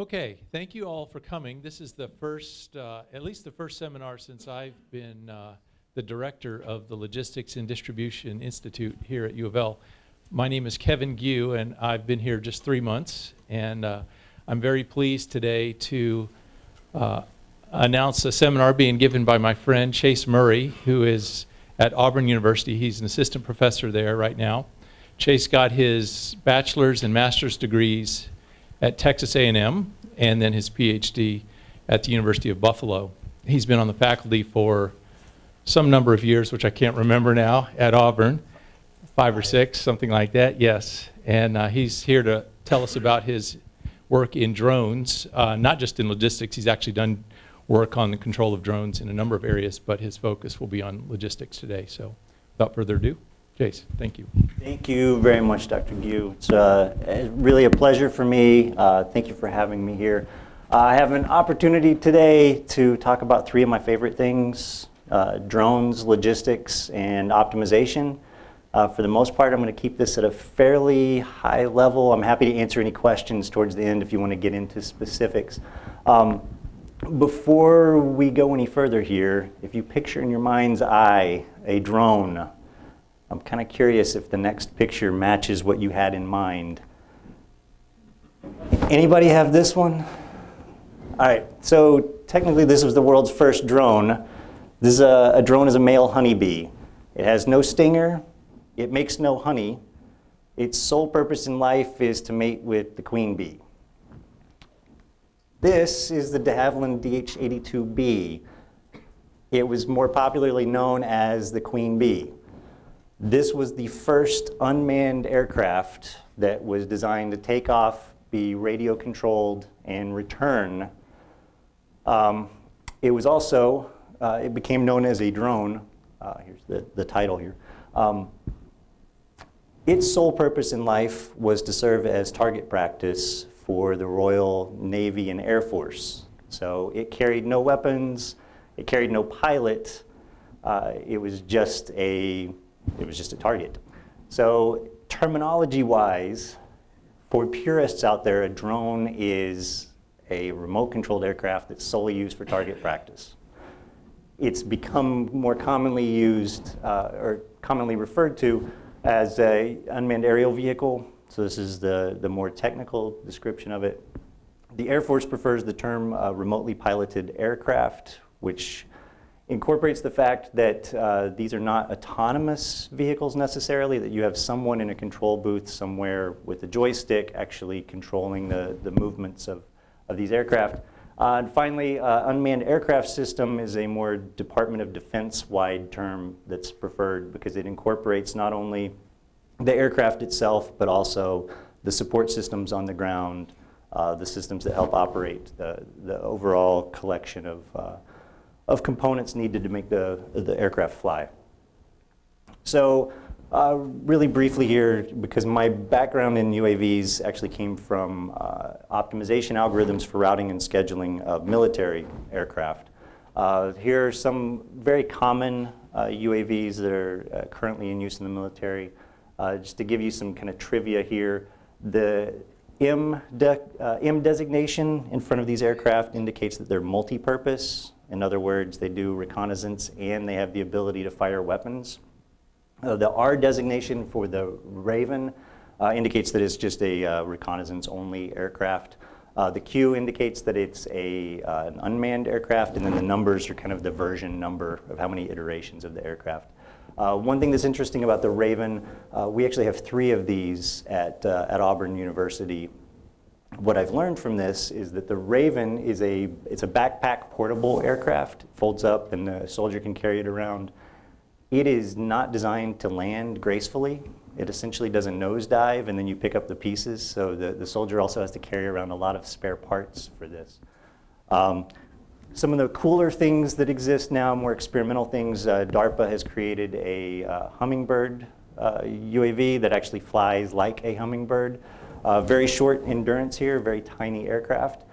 Okay, thank you all for coming. This is the first, uh, at least the first seminar since I've been uh, the director of the Logistics and Distribution Institute here at U of L. My name is Kevin Gue, and I've been here just three months. And uh, I'm very pleased today to uh, announce a seminar being given by my friend Chase Murray, who is at Auburn University. He's an assistant professor there right now. Chase got his bachelor's and master's degrees at Texas A&M and then his PhD at the University of Buffalo. He's been on the faculty for some number of years, which I can't remember now, at Auburn, five or six, something like that, yes. And uh, he's here to tell us about his work in drones, uh, not just in logistics. He's actually done work on the control of drones in a number of areas, but his focus will be on logistics today. So without further ado, Chase, thank you. Thank you very much, Dr. Gue. It's uh, really a pleasure for me. Uh, thank you for having me here. Uh, I have an opportunity today to talk about three of my favorite things, uh, drones, logistics, and optimization. Uh, for the most part, I'm going to keep this at a fairly high level. I'm happy to answer any questions towards the end if you want to get into specifics. Um, before we go any further here, if you picture in your mind's eye a drone, I'm kind of curious if the next picture matches what you had in mind. Anybody have this one? All right, so technically this was the world's first drone. This is a, a drone is a male honeybee. It has no stinger, it makes no honey. Its sole purpose in life is to mate with the queen bee. This is the de Havilland DH-82B. It was more popularly known as the queen bee. This was the first unmanned aircraft that was designed to take off, be radio controlled, and return. Um, it was also, uh, it became known as a drone. Uh, here's the, the title here. Um, its sole purpose in life was to serve as target practice for the Royal Navy and Air Force. So it carried no weapons, it carried no pilot, uh, it was just a it was just a target. So terminology-wise, for purists out there, a drone is a remote-controlled aircraft that's solely used for target practice. It's become more commonly used uh, or commonly referred to as a unmanned aerial vehicle. So this is the, the more technical description of it. The Air Force prefers the term uh, remotely piloted aircraft, which incorporates the fact that uh, these are not autonomous vehicles necessarily, that you have someone in a control booth somewhere with a joystick actually controlling the, the movements of, of these aircraft. Uh, and finally, uh, unmanned aircraft system is a more Department of Defense-wide term that's preferred because it incorporates not only the aircraft itself, but also the support systems on the ground, uh, the systems that help operate the, the overall collection of uh, of components needed to make the, the aircraft fly. So uh, really briefly here, because my background in UAVs actually came from uh, optimization algorithms for routing and scheduling of military aircraft. Uh, here are some very common UAVs uh, that are uh, currently in use in the military. Uh, just to give you some kind of trivia here, the M, de M designation in front of these aircraft indicates that they're multi-purpose. In other words, they do reconnaissance and they have the ability to fire weapons. Uh, the R designation for the Raven uh, indicates that it's just a uh, reconnaissance-only aircraft. Uh, the Q indicates that it's a, uh, an unmanned aircraft, and then the numbers are kind of the version number of how many iterations of the aircraft. Uh, one thing that's interesting about the Raven, we actually have three of these at, at Auburn University what I've learned from this is that the Raven is a, it's a backpack portable aircraft. Folds up and the soldier can carry it around. It is not designed to land gracefully. It essentially does a nosedive and then you pick up the pieces. So the, the soldier also has to carry around a lot of spare parts for this. Um, some of the cooler things that exist now, more experimental things, uh, DARPA has created a uh, hummingbird uh, UAV that actually flies like a hummingbird. Uh, very short endurance here, very tiny aircraft.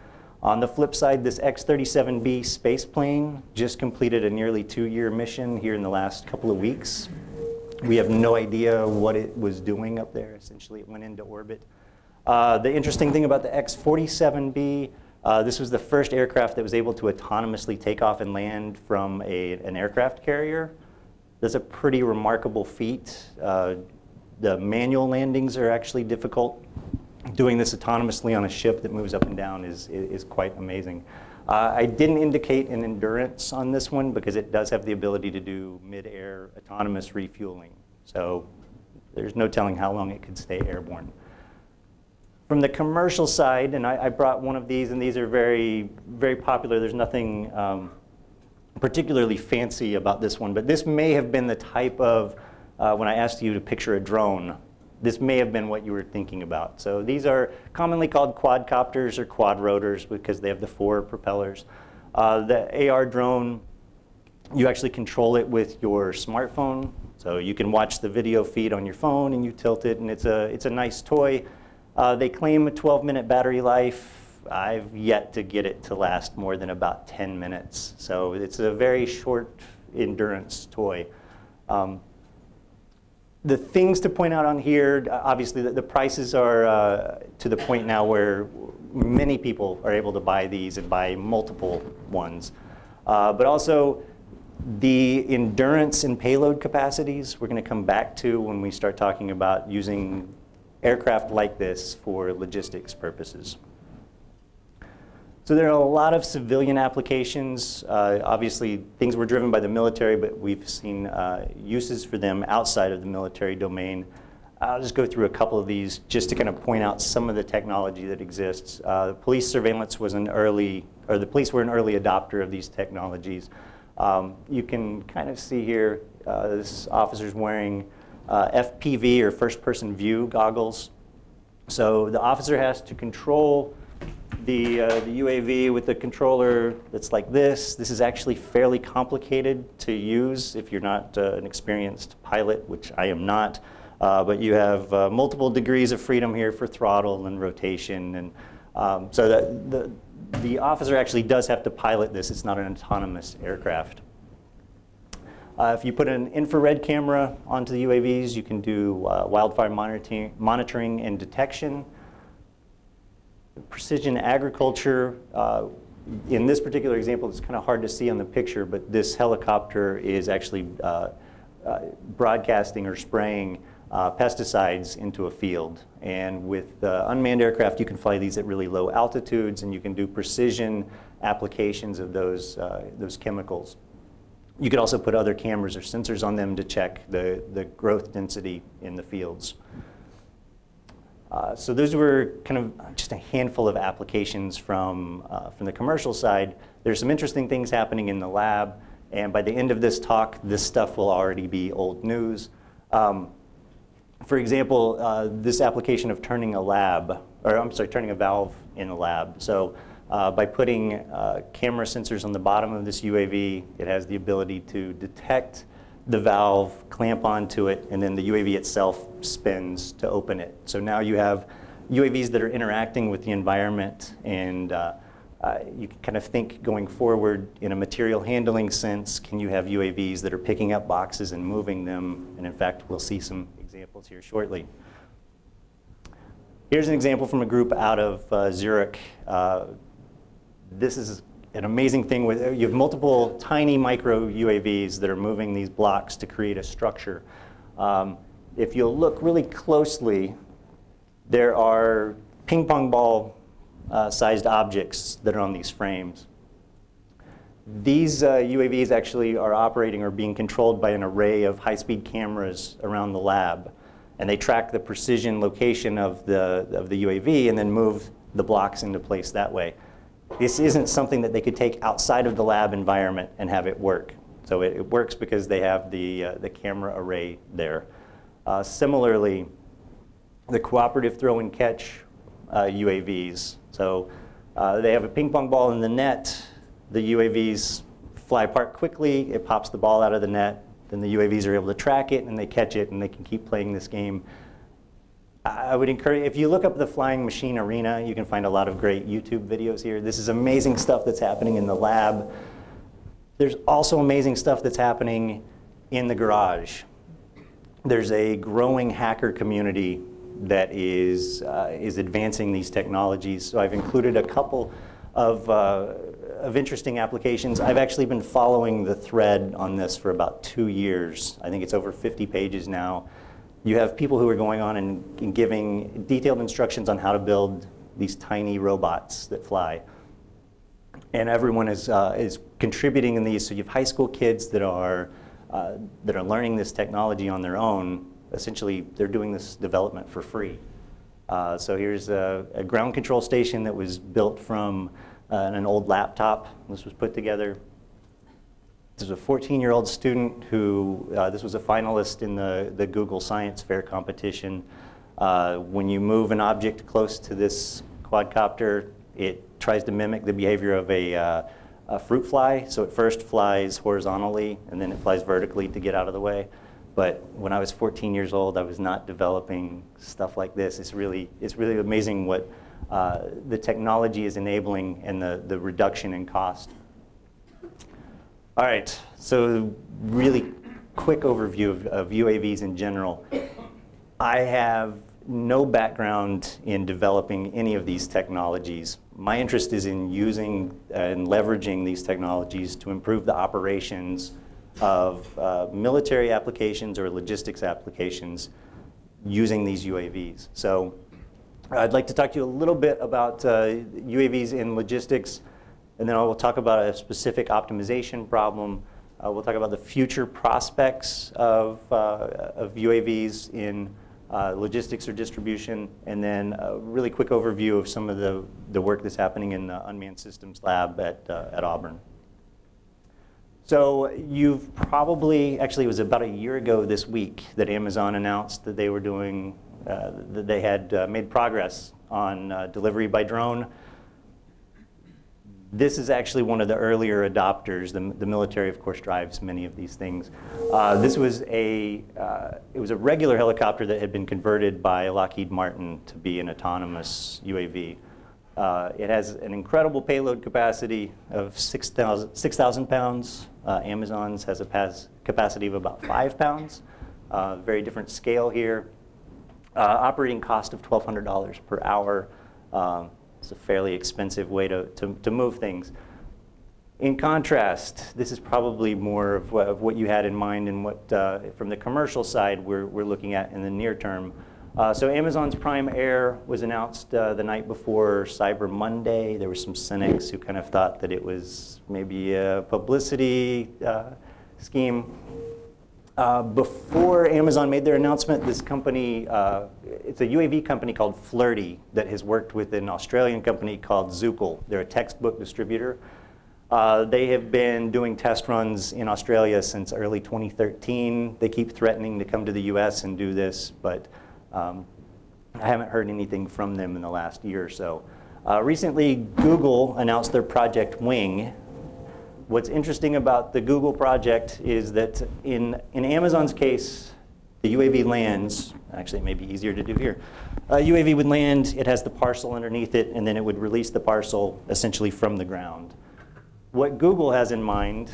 On the flip side, this X-37B space plane just completed a nearly two-year mission here in the last couple of weeks. We have no idea what it was doing up there. Essentially, it went into orbit. Uh, the interesting thing about the X-47B, uh, this was the first aircraft that was able to autonomously take off and land from a, an aircraft carrier. That's a pretty remarkable feat. Uh, the manual landings are actually difficult. Doing this autonomously on a ship that moves up and down is, is quite amazing. Uh, I didn't indicate an endurance on this one because it does have the ability to do mid-air autonomous refueling. So there's no telling how long it could stay airborne. From the commercial side, and I, I brought one of these, and these are very, very popular. There's nothing um, particularly fancy about this one, but this may have been the type of, uh, when I asked you to picture a drone, this may have been what you were thinking about. So these are commonly called quadcopters or quadrotors because they have the four propellers. Uh, the AR drone, you actually control it with your smartphone. So you can watch the video feed on your phone and you tilt it and it's a, it's a nice toy. Uh, they claim a 12 minute battery life. I've yet to get it to last more than about 10 minutes. So it's a very short endurance toy. Um, the things to point out on here, obviously the, the prices are uh, to the point now where many people are able to buy these and buy multiple ones. Uh, but also the endurance and payload capacities we're going to come back to when we start talking about using aircraft like this for logistics purposes. So there are a lot of civilian applications. Uh, obviously, things were driven by the military, but we've seen uh, uses for them outside of the military domain. I'll just go through a couple of these just to kind of point out some of the technology that exists. Uh, police surveillance was an early, or the police were an early adopter of these technologies. Um, you can kind of see here, uh, this officer's wearing uh, FPV or first person view goggles. So the officer has to control the, uh, the UAV with the controller that's like this. This is actually fairly complicated to use if you're not uh, an experienced pilot, which I am not. Uh, but you have uh, multiple degrees of freedom here for throttle and rotation. And um, so that the, the officer actually does have to pilot this. It's not an autonomous aircraft. Uh, if you put an infrared camera onto the UAVs, you can do uh, wildfire monitoring, monitoring and detection precision agriculture, uh, in this particular example, it's kind of hard to see on the picture, but this helicopter is actually uh, uh, broadcasting or spraying uh, pesticides into a field. And with unmanned aircraft, you can fly these at really low altitudes, and you can do precision applications of those, uh, those chemicals. You could also put other cameras or sensors on them to check the, the growth density in the fields. Uh, so those were kind of just a handful of applications from, uh, from the commercial side. There's some interesting things happening in the lab, and by the end of this talk, this stuff will already be old news. Um, for example, uh, this application of turning a lab, or I'm sorry, turning a valve in a lab. So uh, by putting uh, camera sensors on the bottom of this UAV, it has the ability to detect the valve, clamp onto it, and then the UAV itself spins to open it. So now you have UAVs that are interacting with the environment and uh, uh, you can kind of think going forward in a material handling sense, can you have UAVs that are picking up boxes and moving them? And in fact, we'll see some examples here shortly. Here's an example from a group out of uh, Zurich. Uh, this is an amazing thing with, you have multiple tiny micro UAVs that are moving these blocks to create a structure. Um, if you'll look really closely, there are ping pong ball uh, sized objects that are on these frames. These uh, UAVs actually are operating or being controlled by an array of high-speed cameras around the lab. And they track the precision location of the, of the UAV and then move the blocks into place that way. This isn't something that they could take outside of the lab environment and have it work. So it, it works because they have the, uh, the camera array there. Uh, similarly, the cooperative throw and catch uh, UAVs. So uh, they have a ping pong ball in the net. The UAVs fly apart quickly. It pops the ball out of the net. Then the UAVs are able to track it and they catch it and they can keep playing this game I would encourage, if you look up the Flying Machine Arena, you can find a lot of great YouTube videos here. This is amazing stuff that's happening in the lab. There's also amazing stuff that's happening in the garage. There's a growing hacker community that is, uh, is advancing these technologies. So I've included a couple of, uh, of interesting applications. I've actually been following the thread on this for about two years. I think it's over 50 pages now. You have people who are going on and, giving detailed instructions on how to build these tiny robots that fly. And everyone is, uh, is contributing in these. So you have high school kids that are, uh, that are learning this technology on their own. Essentially, they're doing this development for free. Uh, so here's a, a, ground control station that was built from uh, an old laptop. This was put together. This was a 14-year-old student who, uh, this was a finalist in the, the Google Science Fair competition. Uh, when you move an object close to this quadcopter, it tries to mimic the behavior of a, uh, a fruit fly. So it first flies horizontally, and then it flies vertically to get out of the way. But when I was 14 years old, I was not developing stuff like this. It's really, it's really amazing what uh, the technology is enabling and the, the reduction in cost. All right, so really quick overview of, of UAVs in general. I have no background in developing any of these technologies. My interest is in using and leveraging these technologies to improve the operations of uh, military applications or logistics applications using these UAVs. So I'd like to talk to you a little bit about uh, UAVs in logistics, and then I will talk about a specific optimization problem. Uh, we'll talk about the future prospects of, uh, of UAVs in uh, logistics or distribution, and then a really quick overview of some of the, the work that's happening in the Unmanned Systems Lab at, uh, at Auburn. So you've probably, actually it was about a year ago this week that Amazon announced that they were doing, uh, that they had uh, made progress on uh, delivery by drone this is actually one of the earlier adopters. The, the military, of course, drives many of these things. Uh, this was a, uh, it was a regular helicopter that had been converted by Lockheed Martin to be an autonomous UAV. Uh, it has an incredible payload capacity of 6,000 6, pounds. Uh, Amazon's has a capacity of about 5 pounds. Uh, very different scale here. Uh, operating cost of $1,200 per hour. Um, it's a fairly expensive way to, to, to move things. In contrast, this is probably more of what, of what you had in mind and what, uh, from the commercial side, we're, we're looking at in the near term. Uh, so Amazon's Prime Air was announced uh, the night before Cyber Monday. There were some cynics who kind of thought that it was maybe a publicity uh, scheme. Uh, before Amazon made their announcement, this company, uh, it's a UAV company called Flirtey that has worked with an Australian company called Zookal. They're a textbook distributor. Uh, they have been doing test runs in Australia since early 2013. They keep threatening to come to the US and do this, but um, I haven't heard anything from them in the last year or so. Uh, recently, Google announced their Project Wing, what's interesting about the Google project is that in, in Amazon's case, the UAV lands, actually it may be easier to do here. A UAV would land, it has the parcel underneath it, and then it would release the parcel essentially from the ground. What Google has in mind,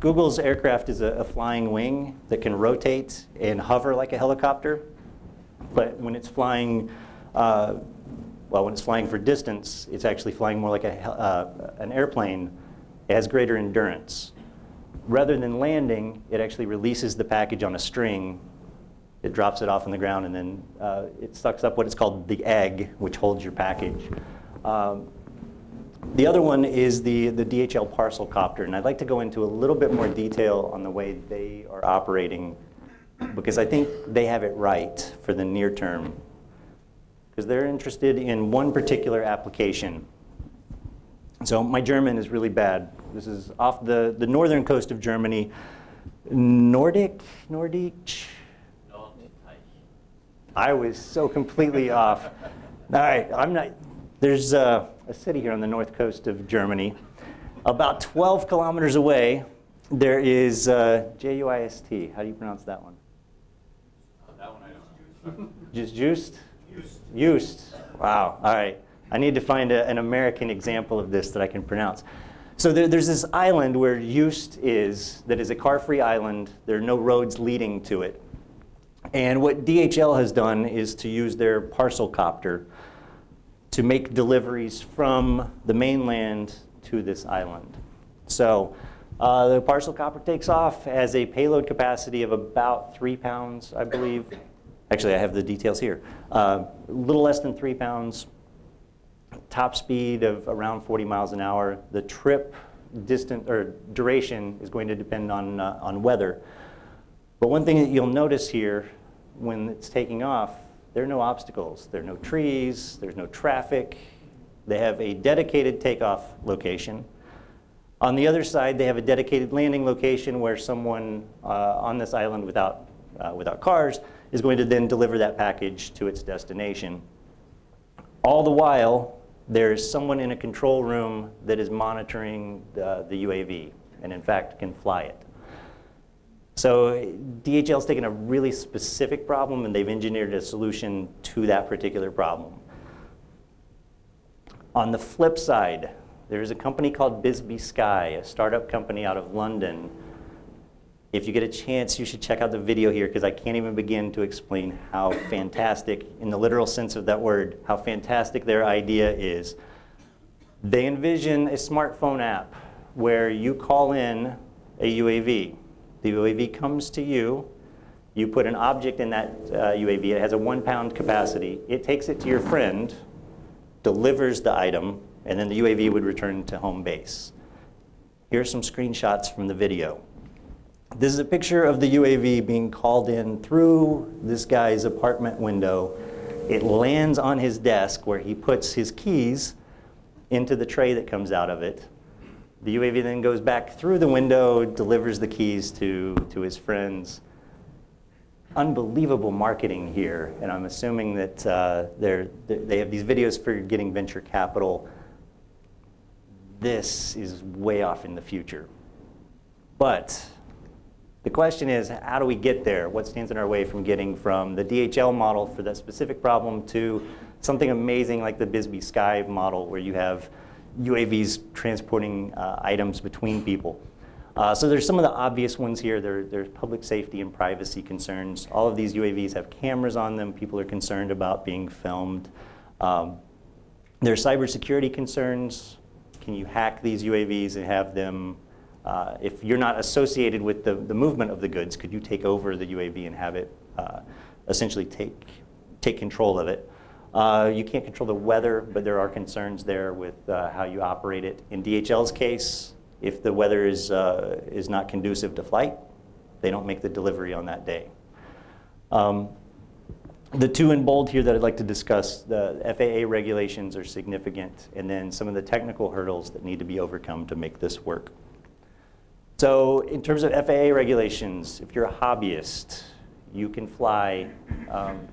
Google's aircraft is a, a flying wing that can rotate and hover like a helicopter, but when it's flying, uh, well, when it's flying for distance, it's actually flying more like a, uh, an airplane it has greater endurance. Rather than landing, it actually releases the package on a string. It drops it off on the ground, and then uh, it sucks up what is called the egg, which holds your package. Um, the other one is the, the DHL parcel copter, and I'd like to go into a little bit more detail on the way they are operating because I think they have it right for the near term because they're interested in one particular application. So my German is really bad. This is off the, the northern coast of Germany. Nordic? Nordic? I was so completely off. All right, I'm not, there's a, a city here on the north coast of Germany. About 12 kilometers away, there is uh, J-U-I-S-T. How do you pronounce that one? that one I don't Just juiced? Juiced. Wow, all right. I need to find a, an American example of this that I can pronounce. So there, there's this island where Juist is, that is a car-free island. There are no roads leading to it. And what DHL has done is to use their parcel copter to make deliveries from the mainland to this island. So uh, the parcel copter takes off, has a payload capacity of about three pounds, I believe. Actually, I have the details here. Uh, a little less than three pounds, top speed of around 40 miles an hour. The trip distance or duration is going to depend on, uh, on weather. But one thing that you'll notice here when it's taking off, there are no obstacles. There are no trees, there's no traffic. They have a dedicated takeoff location. On the other side, they have a dedicated landing location where someone uh, on this island without, uh, without cars is going to then deliver that package to its destination. All the while, there's someone in a control room that is monitoring the, the UAV and in fact can fly it. So DHL's taken a really specific problem and they've engineered a solution to that particular problem. On the flip side, there's a company called Bizzby Sky, a startup company out of London. If you get a chance, you should check out the video here because I can't even begin to explain how fantastic, in the literal sense of that word, how fantastic their idea is. They envision a smartphone app where you call in a UAV. The UAV comes to you. You put an object in that uh, UAV. It has a one pound capacity. It takes it to your friend, delivers the item, and then the UAV would return to home base. Here are some screenshots from the video. This is a picture of the UAV being called in through this guy's apartment window. It lands on his desk where he puts his keys into the tray that comes out of it. The UAV then goes back through the window, delivers the keys to, to his friends. Unbelievable marketing here, and I'm assuming that uh, they're, they have these videos for getting venture capital. This is way off in the future. But the question is, how do we get there? What stands in our way from getting from the DHL model for that specific problem to something amazing like the Bizzby Sky model where you have UAVs transporting uh, items between people? Uh, so there's some of the obvious ones here. There, there's public safety and privacy concerns. All of these UAVs have cameras on them. People are concerned about being filmed. Um, there's cybersecurity concerns. Can you hack these UAVs and have them uh, if you're not associated with the, the movement of the goods, could you take over the UAV and have it uh, essentially take, take control of it? Uh, you can't control the weather, but there are concerns there with uh, how you operate it. In DHL's case, if the weather is, uh, is not conducive to flight, they don't make the delivery on that day. Um, the two in bold here that I'd like to discuss, the FAA regulations are significant, and then some of the technical hurdles that need to be overcome to make this work. So in terms of FAA regulations, if you're a hobbyist, you can fly um,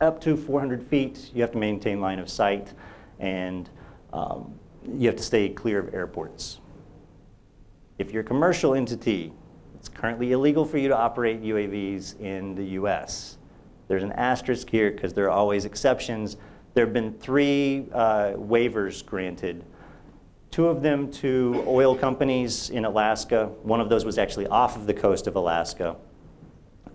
up to 400 feet. You have to maintain line of sight, and um, you have to stay clear of airports. If you're a commercial entity, it's currently illegal for you to operate UAVs in the US. There's an asterisk here because there are always exceptions. There have been three uh, waivers granted two of them to oil companies in Alaska. One of those was actually off of the coast of Alaska.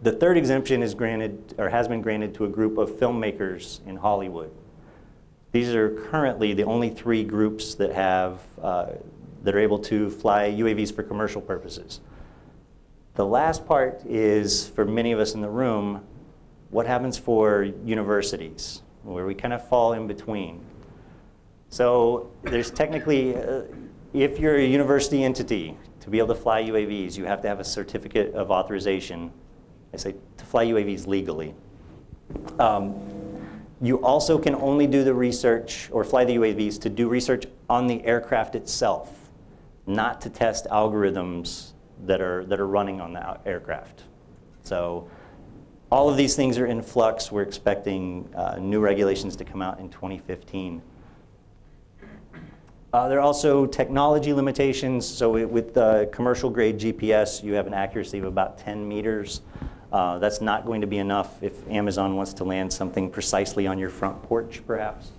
The third exemption is granted, or has been granted to a group of filmmakers in Hollywood. These are currently the only three groups that have, uh, that are able to fly UAVs for commercial purposes. The last part is, for many of us in the room, what happens for universities, where we kind of fall in between. So there's technically, uh, if you're a university entity, to be able to fly UAVs, you have to have a certificate of authorization, I say, to fly UAVs legally. Um, you also can only do the research or fly the UAVs to do research on the aircraft itself, not to test algorithms that are, that are running on the aircraft. So all of these things are in flux. We're expecting uh, new regulations to come out in 2015. Uh, there are also technology limitations. So it, with commercial grade GPS, you have an accuracy of about 10 meters. Uh, that's not going to be enough if Amazon wants to land something precisely on your front porch, perhaps.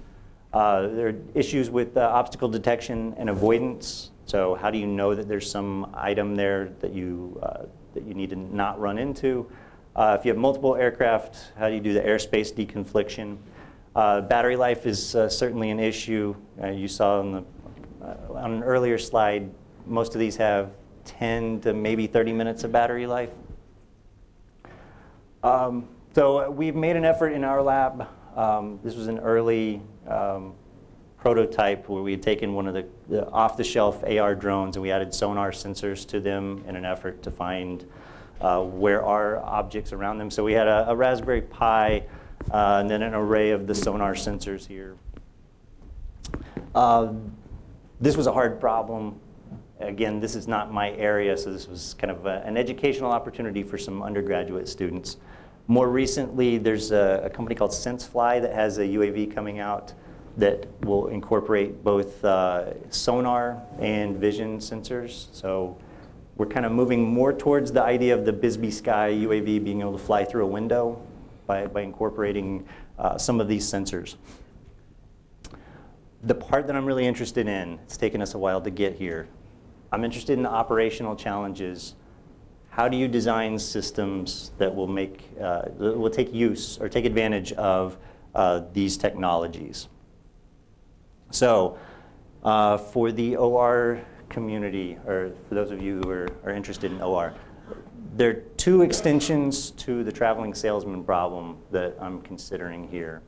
Uh, there are issues with uh, obstacle detection and avoidance. So how do you know that there's some item there that you, uh, that you need to not run into? If you have multiple aircraft, how do you do the airspace deconfliction? Battery life is certainly an issue. You saw on, the, on an earlier slide, most of these have 10 to maybe 30 minutes of battery life. Um, so we've made an effort in our lab. Um, this was an early um, prototype where we had taken one of the, the off-the-shelf AR drones and we added sonar sensors to them in an effort to find uh, where are objects around them. So we had a, a Raspberry Pi uh, and then an array of the sonar sensors here. Uh, this was a hard problem. Again, this is not my area, so this was kind of a, an educational opportunity for some undergraduate students. More recently, there's a, a, company called SenseFly that has a UAV coming out that will incorporate both uh, sonar and vision sensors. So we're kind of moving more towards the idea of the Bizzby Sky UAV being able to fly through a window by, by incorporating uh, some of these sensors. The part that I'm really interested in, it's taken us a while to get here. I'm interested in the operational challenges. How do you design systems that will make, uh, will take use or take advantage of uh, these technologies? So uh, for the OR community, or for those of you who are, are interested in OR, there are two extensions to the traveling salesman problem that I'm considering here.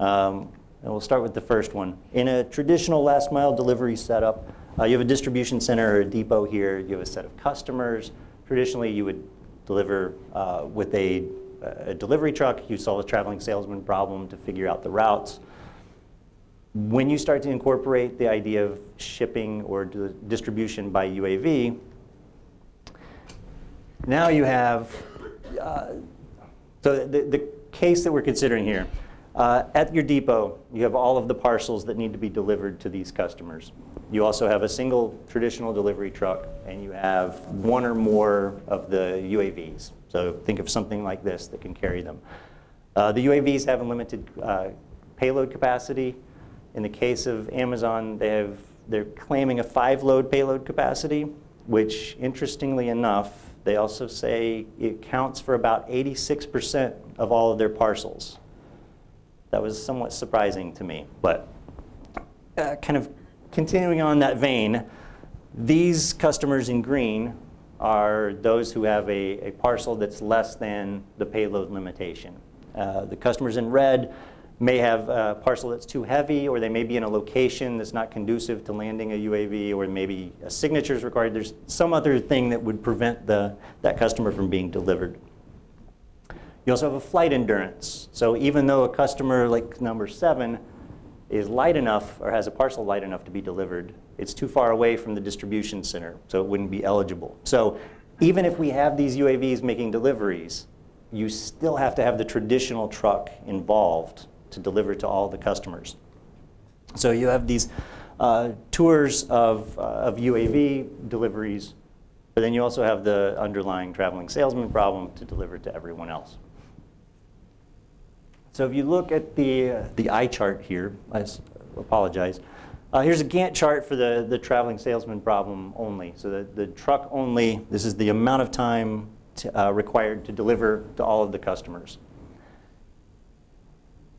Um, and we'll start with the first one. In a traditional last mile delivery setup, uh, you have a distribution center or a depot here. You have a set of customers. Traditionally, you would deliver uh, with a, a, delivery truck. You solve a traveling salesman problem to figure out the routes. When you start to incorporate the idea of shipping or distribution by UAV, now you have, uh, so the, the case that we're considering here, uh, at your depot, you have all of the parcels that need to be delivered to these customers. You also have a single traditional delivery truck, and you have one or more of the UAVs. So think of something like this that can carry them. Uh, the UAVs have unlimited uh, payload capacity. In the case of Amazon, they have, they're claiming a five load payload capacity, which interestingly enough, they also say it counts for about 86% of all of their parcels. That was somewhat surprising to me, but uh, kind of continuing on that vein, these customers in green are those who have a, a parcel that's less than the payload limitation. Uh, the customers in red may have a parcel that's too heavy, or they may be in a location that's not conducive to landing a UAV, or maybe a signature is required. There's some other thing that would prevent the, that customer from being delivered. You also have a flight endurance. So even though a customer like number seven is light enough or has a parcel light enough to be delivered, it's too far away from the distribution center, so it wouldn't be eligible. So even if we have these UAVs making deliveries, you still have to have the traditional truck involved to deliver to all the customers. So you have these uh, tours of, uh, of UAV deliveries, but then you also have the underlying traveling salesman problem to deliver to everyone else. So if you look at the, uh, the eye chart here, I apologize. Uh, here's a Gantt chart for the, the traveling salesman problem only. So the, the truck only, this is the amount of time to, uh, required to deliver to all of the customers.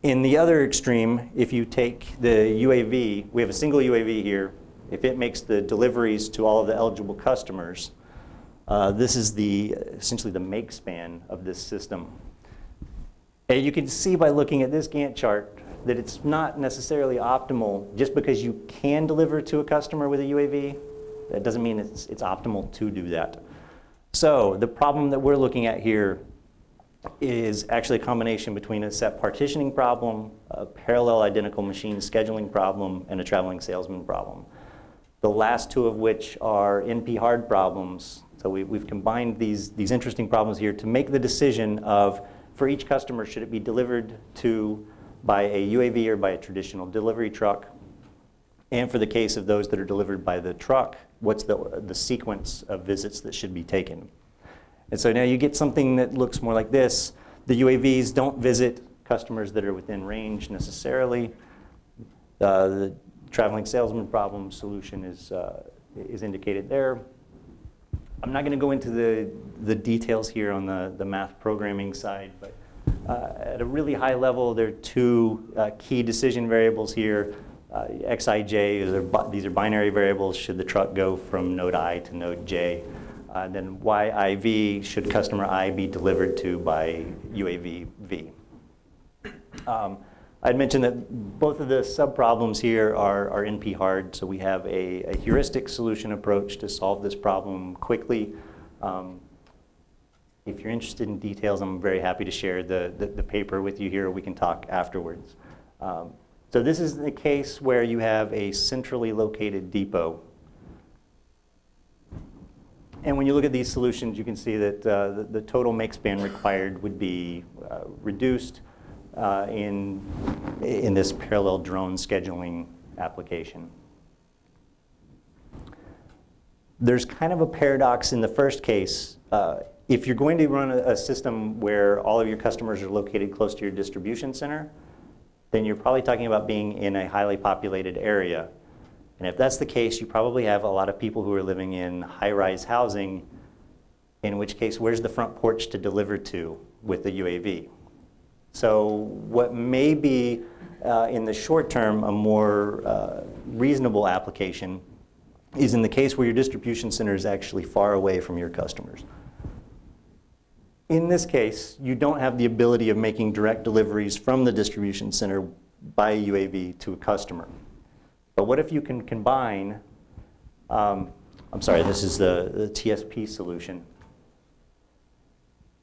In the other extreme, if you take the UAV, we have a single UAV here. If it makes the deliveries to all of the eligible customers, uh, this is the essentially the make span of this system. And you can see by looking at this Gantt chart that it's not necessarily optimal just because you can deliver to a customer with a UAV. That doesn't mean it's, it's optimal to do that. So the problem that we're looking at here is actually a combination between a set partitioning problem, a parallel identical machine scheduling problem, and a traveling salesman problem. The last two of which are NP hard problems. So we, have combined these, these interesting problems here to make the decision of, for each customer, should it be delivered to by a UAV or by a traditional delivery truck? And for the case of those that are delivered by the truck, what's the, the sequence of visits that should be taken? And so now you get something that looks more like this. The UAVs don't visit customers that are within range necessarily. Uh, the traveling salesman problem solution is, uh, is indicated there. I'm not going to go into the, the details here on the, the math programming side, but uh, at a really high level, there are two uh, key decision variables here. Uh, Xij, these are, these are binary variables, should the truck go from node I to node J. Uh, then YIV, should customer I be delivered to by UAV V. Um, I'd mentioned that both of the sub-problems here are, are NP hard, so we have a, a heuristic solution approach to solve this problem quickly. Um, if you're interested in details, I'm very happy to share the, the, the paper with you here. We can talk afterwards. Um, so this is the case where you have a centrally located depot. And when you look at these solutions, you can see that uh, the, the total make span required would be uh, reduced uh, in, in this parallel drone scheduling application. There's kind of a paradox in the first case. Uh, if you're going to run a, a system where all of your customers are located close to your distribution center, then you're probably talking about being in a highly populated area. And if that's the case, you probably have a lot of people who are living in high-rise housing, in which case, where's the front porch to deliver to with the UAV? So what may be, uh, in the short term, a more uh, reasonable application is in the case where your distribution center is actually far away from your customers. In this case, you don't have the ability of making direct deliveries from the distribution center by UAV to a customer. But what if you can combine, um, I'm sorry, this is the, the TSP solution.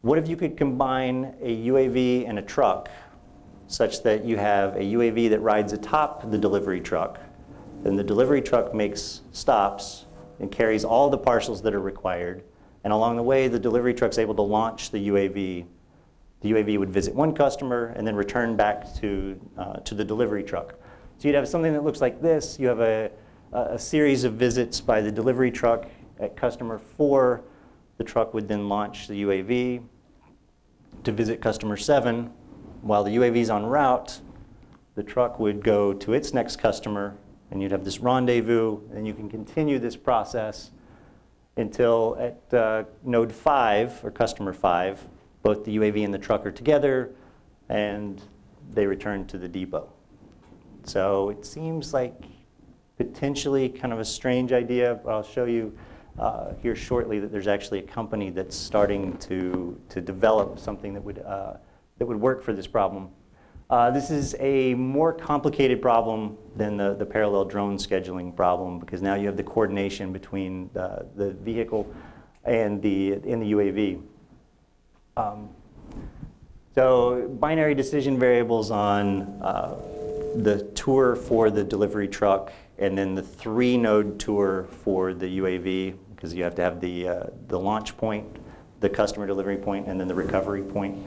What if you could combine a UAV and a truck such that you have a UAV that rides atop the delivery truck, then the delivery truck makes stops and carries all the parcels that are required, and along the way, the delivery truck's able to launch the UAV. The UAV would visit one customer and then return back to, uh, to the delivery truck. So you'd have something that looks like this. You have a, a series of visits by the delivery truck at customer four. The truck would then launch the UAV to visit customer seven. While the UAV is en route, the truck would go to its next customer, and you'd have this rendezvous, and you can continue this process until at uh, node five, or customer five, both the UAV and the truck are together, and they return to the depot. So it seems like potentially kind of a strange idea, but I'll show you uh, here shortly that there's actually a company that's starting to, to develop something that would, uh, that would work for this problem. Uh, this is a more complicated problem than the, the parallel drone scheduling problem because now you have the coordination between the, the vehicle and the, in the UAV. Um, so binary decision variables on uh, the tour for the delivery truck and then the three node tour for the UAV because you have to have the, uh, the launch point, the customer delivery point, and then the recovery point.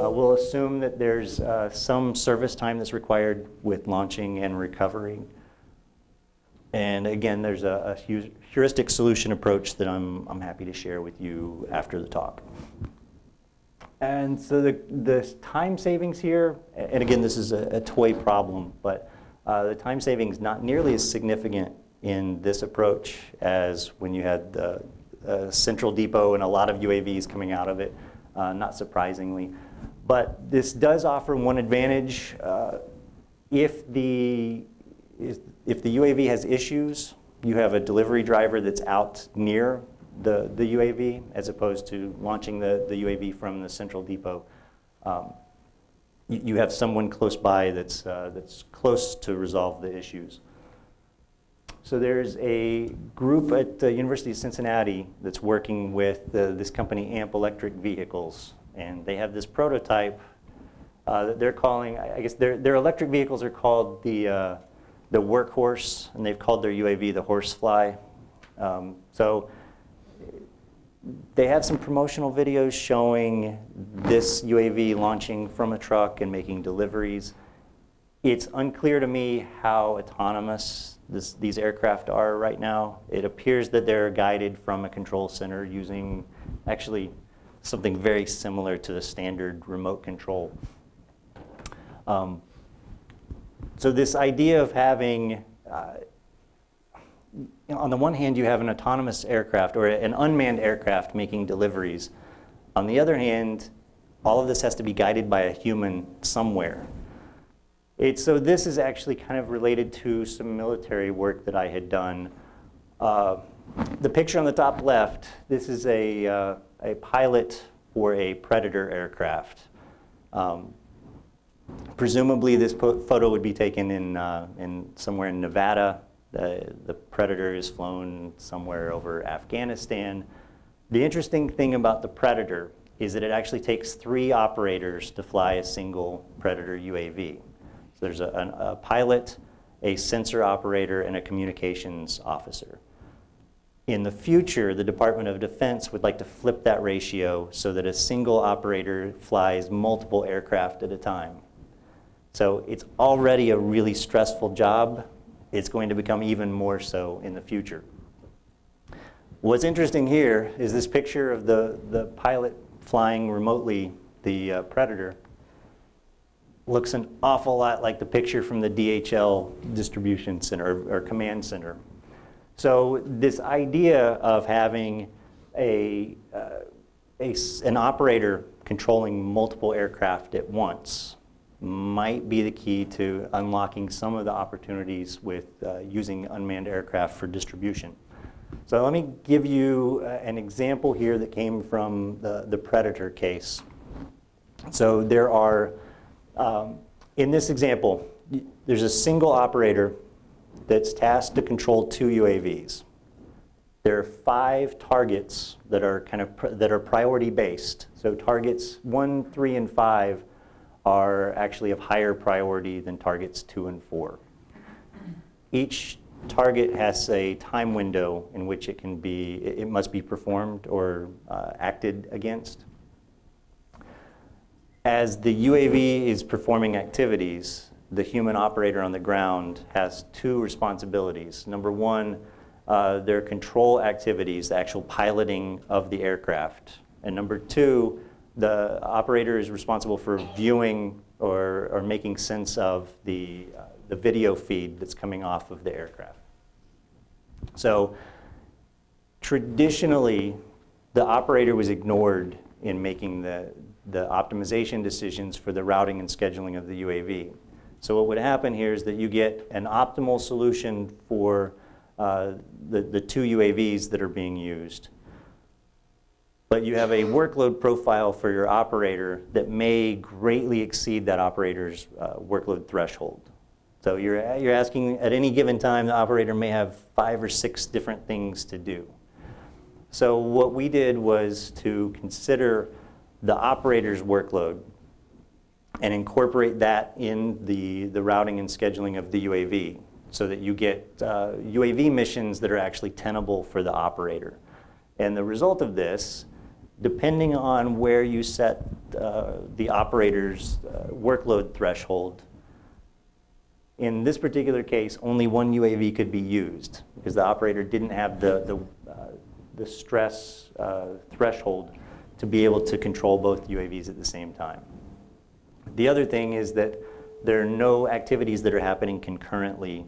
Uh, we'll assume that there's uh, some service time that's required with launching and recovering. And again, there's a, a heuristic solution approach that I'm, I'm happy to share with you after the talk. And so the, the time savings here, and again, this is a, a toy problem, but uh, the time savings not nearly as significant in this approach as when you had the uh, central depot and a lot of UAVs coming out of it, uh, not surprisingly. But this does offer one advantage. Uh, if, the, if the UAV has issues, you have a delivery driver that's out near the, the UAV as opposed to launching the, the UAV from the central depot. Um, you, you, have someone close by that's, uh, that's close to resolve the issues. So there's a group at the University of Cincinnati that's working with uh, this company, AMP Electric Vehicles. And they have this prototype uh, that they're calling, I guess their, their electric vehicles are called the, uh, the workhorse, and they've called their UAV the horsefly. Um, so they have some promotional videos showing this UAV launching from a truck and making deliveries. It's unclear to me how autonomous this, these aircraft are right now. It appears that they're guided from a control center using actually something very similar to the standard remote control. Um, so this idea of having uh, on the one hand, you have an autonomous aircraft or an unmanned aircraft making deliveries. On the other hand, all of this has to be guided by a human somewhere. It's, so this is actually kind of related to some military work that I had done. Uh, the picture on the top left, this is a, uh, a pilot for a Predator aircraft. Um, presumably this photo would be taken in, uh, in somewhere in Nevada. The, the Predator is flown somewhere over Afghanistan. The interesting thing about the Predator is that it actually takes three operators to fly a single Predator UAV. There's a, a, a pilot, a sensor operator, and a communications officer. In the future, the Department of Defense would like to flip that ratio so that a single operator flies multiple aircraft at a time. So it's already a really stressful job. It's going to become even more so in the future. What's interesting here is this picture of the, the pilot flying remotely the uh, Predator looks an awful lot like the picture from the DHL distribution center or, or command center. So this idea of having a, uh, a, an operator controlling multiple aircraft at once might be the key to unlocking some of the opportunities with uh, using unmanned aircraft for distribution. So let me give you uh, an example here that came from the, the Predator case. So there are, um, in this example, there's a single operator that's tasked to control two UAVs. There are five targets that are kind of that are priority based. So targets one, three, and five are actually of higher priority than targets two and four. Each target has a time window in which it can be, it must be performed or uh, acted against. As the UAV is performing activities, the human operator on the ground has two responsibilities. Number one, uh, their control activities, the actual piloting of the aircraft. And number two, the operator is responsible for viewing or, or making sense of the, uh, the video feed that's coming off of the aircraft. So traditionally, the operator was ignored in making the, the optimization decisions for the routing and scheduling of the UAV. So what would happen here is that you get an optimal solution for uh, the, the two UAVs that are being used. But you have a workload profile for your operator that may greatly exceed that operator's uh, workload threshold. So you're, you're asking at any given time, the operator may have five or six different things to do. So what we did was to consider the operator's workload and incorporate that in the, the routing and scheduling of the UAV so that you get uh, UAV missions that are actually tenable for the operator. And the result of this, depending on where you set uh, the operator's uh, workload threshold, in this particular case, only one UAV could be used because the operator didn't have the, the, uh, the stress uh, threshold to be able to control both UAVs at the same time. The other thing is that there are no activities that are happening concurrently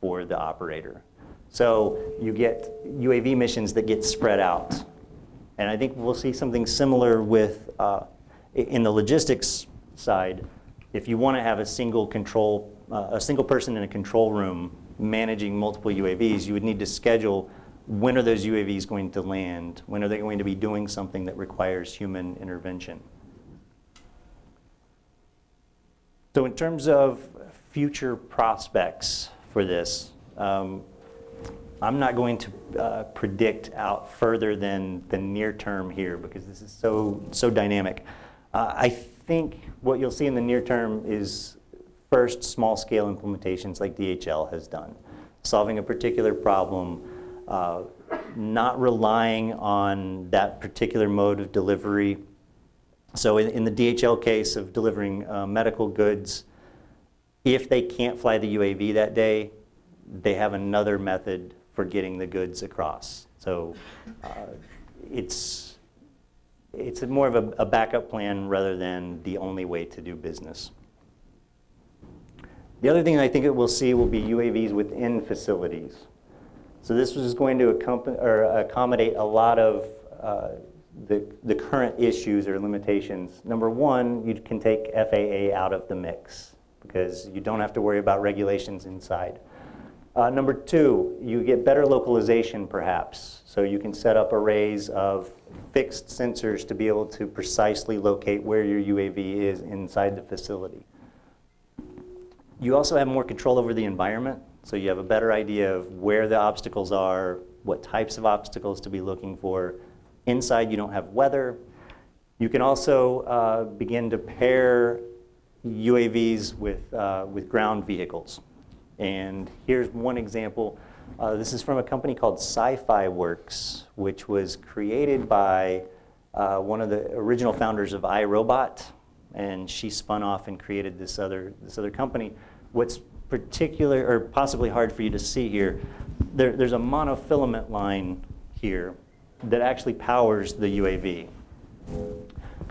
for the operator. So you get UAV missions that get spread out. And I think we'll see something similar with, uh, in the logistics side, if you want to have a single control, uh, a single person in a control room managing multiple UAVs, you would need to schedule when are those UAVs going to land? When are they going to be doing something that requires human intervention? So in terms of future prospects for this, um, I'm not going to uh, predict out further than the near term here because this is so, so dynamic. Uh, I think what you'll see in the near term is first small scale implementations like DHL has done, solving a particular problem, uh, not relying on that particular mode of delivery so in, in the DHL case of delivering uh, medical goods, if they can't fly the UAV that day, they have another method for getting the goods across. So uh, it's, it's more of a, a backup plan rather than the only way to do business. The other thing I think we'll see will be UAVs within facilities. So this was going to accommodate a lot of uh, the, the current issues or limitations. Number one, you can take FAA out of the mix because you don't have to worry about regulations inside. Uh, number two, you get better localization perhaps. So you can set up arrays of fixed sensors to be able to precisely locate where your UAV is inside the facility. You also have more control over the environment, so you have a better idea of where the obstacles are, what types of obstacles to be looking for. Inside, you don't have weather. You can also uh, begin to pair UAVs with, uh, with ground vehicles. And here's one example. Uh, this is from a company called CyPhy Works, which was created by uh, one of the original founders of iRobot, and she spun off and created this other, this other company. What's particular, or possibly hard for you to see here, there, there's a monofilament line here that actually powers the UAV.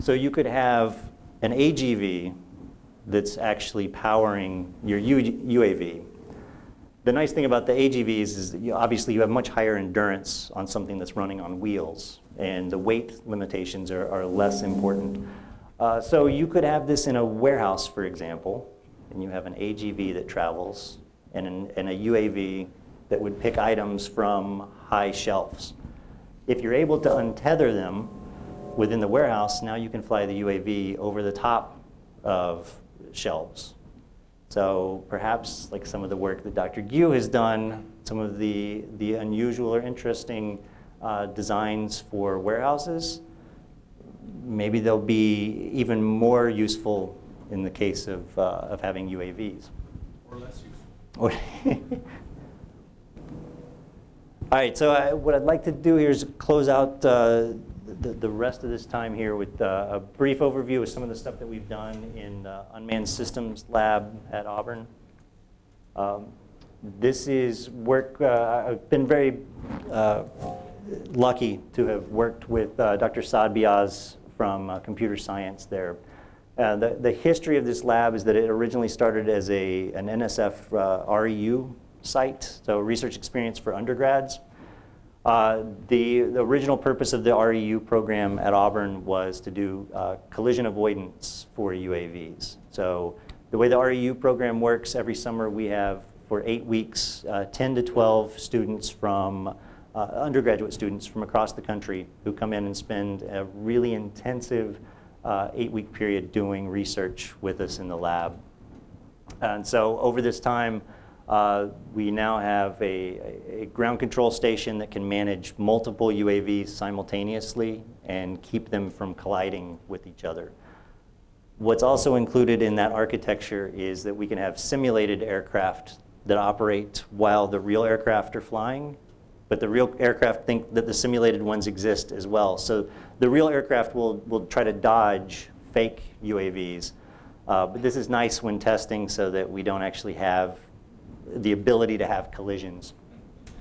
So you could have an AGV that's actually powering your UAV. The nice thing about the AGVs is you, obviously you have much higher endurance on something that's running on wheels, and the weight limitations are, are less important. Uh, so you could have this in a warehouse, for example, and you have an AGV that travels and, an, and a UAV that would pick items from high shelves. If you're able to untether them within the warehouse, now you can fly the UAV over the top of shelves. So perhaps like some of the work that Dr. Gue has done, some of the, the unusual or interesting uh, designs for warehouses, maybe they'll be even more useful in the case of, uh, of having UAVs. Or less useful. All right, so I, what I'd like to do here is close out uh, the, the rest of this time here with uh, a brief overview of some of the stuff that we've done in uh, Unmanned Systems Lab at Auburn. Um, this is work, uh, I've been very uh, lucky to have worked with uh, Dr. Saad Biaz from uh, computer science there. Uh, the, the history of this lab is that it originally started as a, an NSF uh, REU site, so research experience for undergrads. Uh, the, the, original purpose of the REU program at Auburn was to do uh, collision avoidance for UAVs. So the way the REU program works, every summer we have for eight weeks, uh, 10 to 12 students from, uh, undergraduate students from across the country who come in and spend a really intensive uh, eight-week period doing research with us in the lab. And so over this time, uh, we now have a, a, ground control station that can manage multiple UAVs simultaneously and keep them from colliding with each other. What's also included in that architecture is that we can have simulated aircraft that operate while the real aircraft are flying, but the real aircraft think that the simulated ones exist as well. So the real aircraft will, will try to dodge fake UAVs, uh, but this is nice when testing so that we don't actually have the ability to have collisions.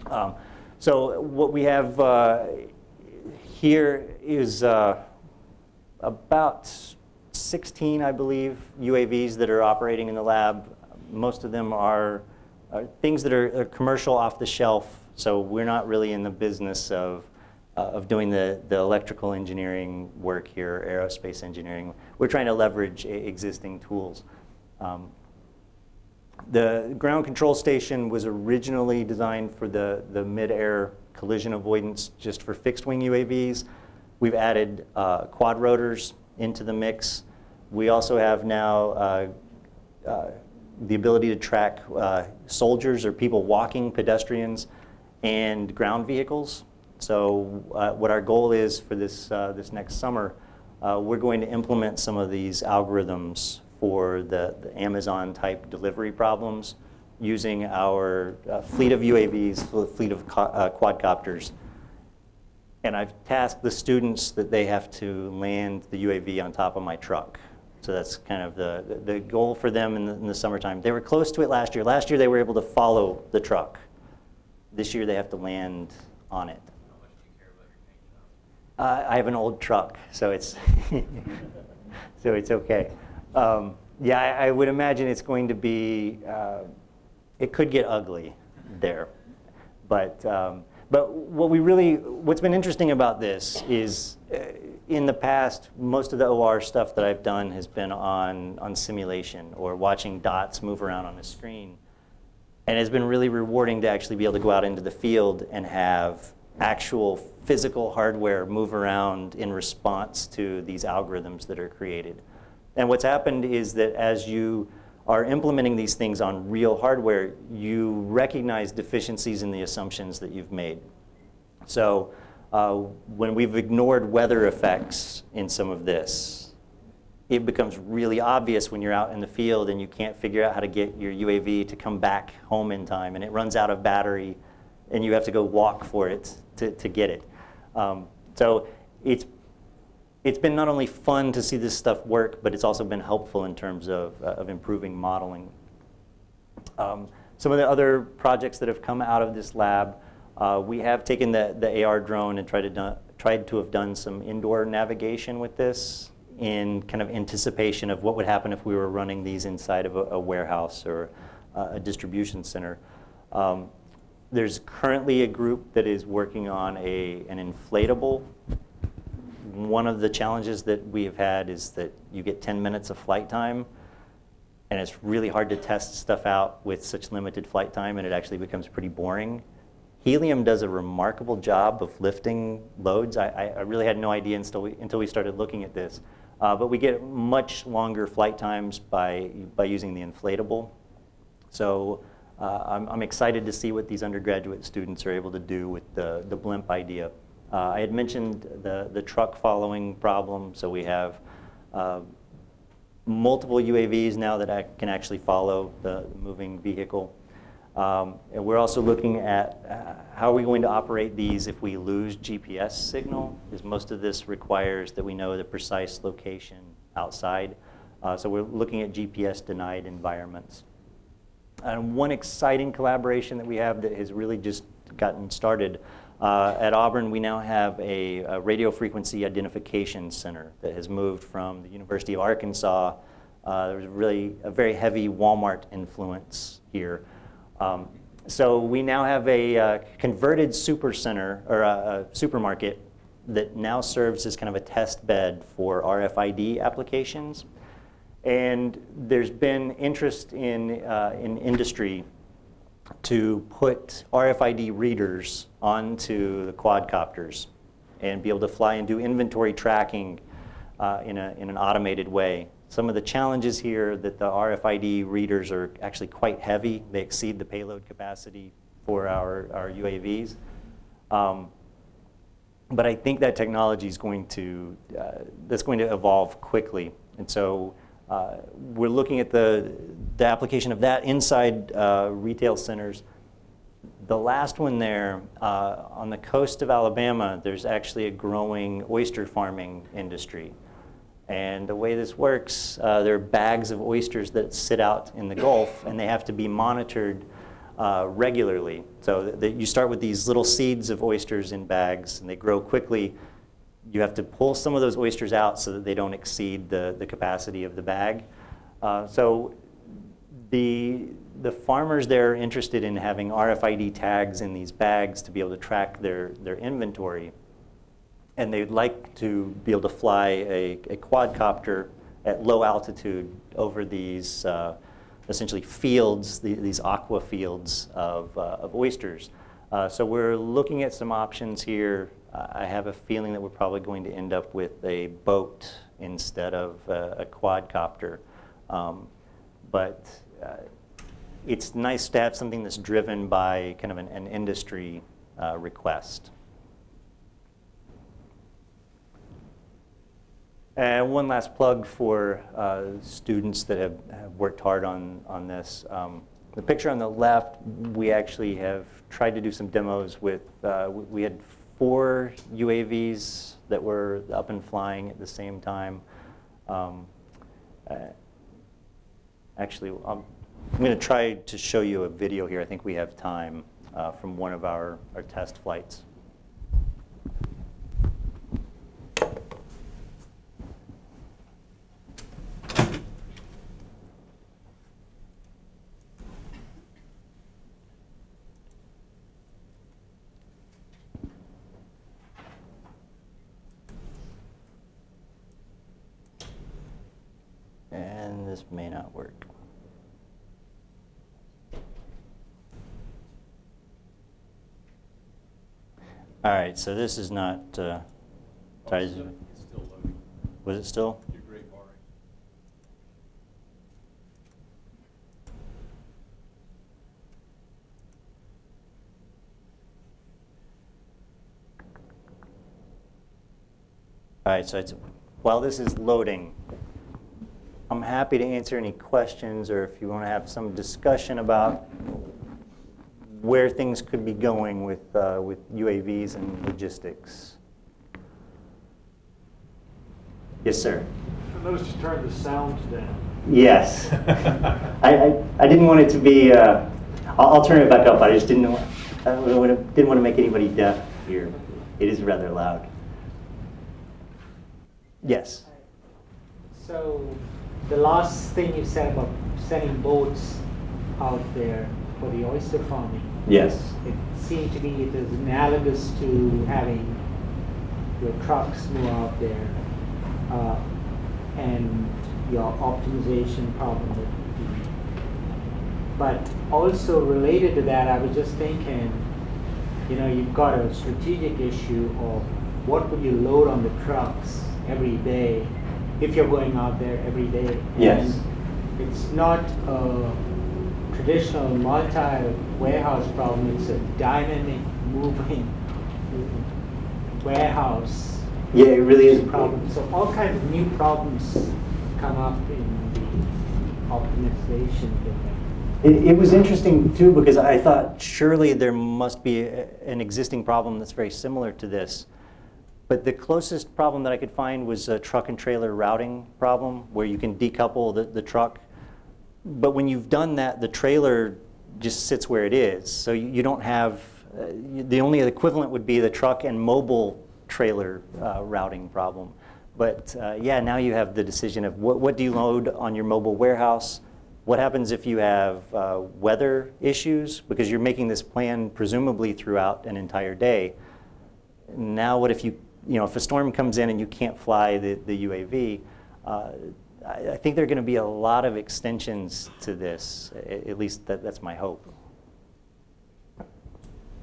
Um, so what we have uh, here is uh, about 16, I believe, UAVs that are operating in the lab. Most of them are, are things that are, are, commercial off the shelf, so we're not really in the business of, uh, of doing the, the electrical engineering work here, aerospace engineering. We're trying to leverage existing tools. Um, the ground control station was originally designed for the, the mid-air collision avoidance just for fixed wing UAVs. We've added uh, quad rotors into the mix. We also have now uh, uh, the ability to track uh, soldiers or people walking, pedestrians, and ground vehicles. So uh, what our goal is for this, uh, this next summer, we're going to implement some of these algorithms for the, the Amazon type delivery problems using our uh, fleet of UAVs, fleet of uh, quadcopters. And I've tasked the students that they have to land the UAV on top of my truck. So that's kind of the, the goal for them in the, in the summertime. They were close to it last year. Last year they were able to follow the truck. This year they have to land on it. Uh, I have an old truck, so it's so it's okay. Um, yeah, I, I, would imagine it's going to be, uh, it could get ugly there. But, um, but what we really, what's been interesting about this is uh, in the past, most of the OR stuff that I've done has been on, on simulation or watching dots move around on a screen. And it's been really rewarding to actually be able to go out into the field and have actual physical hardware move around in response to these algorithms that are created. And what's happened is that as you are implementing these things on real hardware, you recognize deficiencies in the assumptions that you've made. So uh, when we've ignored weather effects in some of this, it becomes really obvious when you're out in the field and you can't figure out how to get your UAV to come back home in time and it runs out of battery and you have to go walk for it to, to get it. Um, so it's, it's been not only fun to see this stuff work, but it's also been helpful in terms of, uh, of improving modeling. Um, some of the other projects that have come out of this lab, uh, we have taken the, the AR drone and tried to, tried to have done some indoor navigation with this in kind of anticipation of what would happen if we were running these inside of a, a warehouse or a distribution center. Um, there's currently a group that is working on a, an inflatable. One of the challenges that we have had is that you get 10 minutes of flight time, and it's really hard to test stuff out with such limited flight time, and it actually becomes pretty boring. Helium does a remarkable job of lifting loads. I, I really had no idea until we, until we started looking at this. Uh, but we get much longer flight times by, by using the inflatable. So uh, I'm, I'm, excited to see what these undergraduate students are able to do with the, the blimp idea. Uh, I had mentioned the, the truck following problem, so we have uh, multiple UAVs now that can actually follow the moving vehicle. Um, and we're also looking at uh, how are we going to operate these if we lose GPS signal, because most of this requires that we know the precise location outside. Uh, so we're looking at GPS denied environments. And one exciting collaboration that we have that has really just gotten started, uh, at Auburn we now have a, a, radio frequency identification center that has moved from the University of Arkansas. Uh, there's really a very heavy Walmart influence here. Um, so we now have a uh, converted super center, or a, a supermarket that now serves as kind of a test bed for RFID applications. And there's been interest in, uh, in industry to put RFID readers onto the quadcopters and be able to fly and do inventory tracking uh, in, a, in an automated way. Some of the challenges here that the RFID readers are actually quite heavy. They exceed the payload capacity for our, our UAVs. Um, but I think that technology is going to, uh, that's going to evolve quickly. And so uh, we're looking at the, the application of that inside uh, retail centers. The last one there, uh, on the coast of Alabama, there's actually a growing oyster farming industry. And the way this works, uh, there are bags of oysters that sit out in the Gulf, and they have to be monitored uh, regularly. So you start with these little seeds of oysters in bags, and they grow quickly you have to pull some of those oysters out so that they don't exceed the, the capacity of the bag. Uh, so the, the farmers there are interested in having RFID tags in these bags to be able to track their, their inventory. And they'd like to be able to fly a, a quadcopter at low altitude over these uh, essentially fields, the, these aqua fields of, uh, of oysters. Uh, so we're looking at some options here I have a feeling that we're probably going to end up with a boat instead of a, a quadcopter. Um, but uh, it's nice to have something that's driven by kind of an, an industry uh, request. And one last plug for uh, students that have, have, worked hard on, on this. Um, the picture on the left, we actually have tried to do some demos with, uh, we had four UAVs that were up and flying at the same time. Um, uh, actually, I'm, I'm going to try to show you a video here. I think we have time uh, from one of our, our test flights. This may not work. All right, so this is not, uh, It's still was it still? Your gray bar. All right, so it's, while this is loading, happy to answer any questions or if you want to have some discussion about where things could be going with, uh, with UAVs and logistics. Yes, sir. I noticed you turned the sound down. Yes. I, I, I didn't want it to be, uh, I'll, I'll turn it back up. I just didn't, wa- I didn't want to, didn't want to make anybody deaf here. It is rather loud. Yes. So, the last thing you said about sending boats out there for the oyster farming, Yes. it seemed to me it is analogous to having your trucks move out there uh, and your optimization problem. But also related to that, I was just thinking, you know, you've got a strategic issue of what would you load on the trucks every day if you're going out there every day. Yes. And it's not a traditional multi-warehouse problem, it's a dynamic moving warehouse Yeah, it really is. problem. So all kinds of new problems come up in the optimization. It, it was interesting too because I thought surely there must be a, an existing problem that's very similar to this. But the closest problem that I could find was a truck and trailer routing problem where you can decouple the, the truck. But when you've done that, the trailer just sits where it is. So you, you don't have, uh, you- the only equivalent would be the truck and mobile trailer uh, routing problem. But uh, yeah, now you have the decision of what, what do you load on your mobile warehouse? What happens if you have uh, weather issues? Because you're making this plan presumably throughout an entire day. Now, what if you, you know, if a storm comes in and you can't fly the, the UAV? Uh, I, I think there are going to be a lot of extensions to this. A- At least that, that's my hope.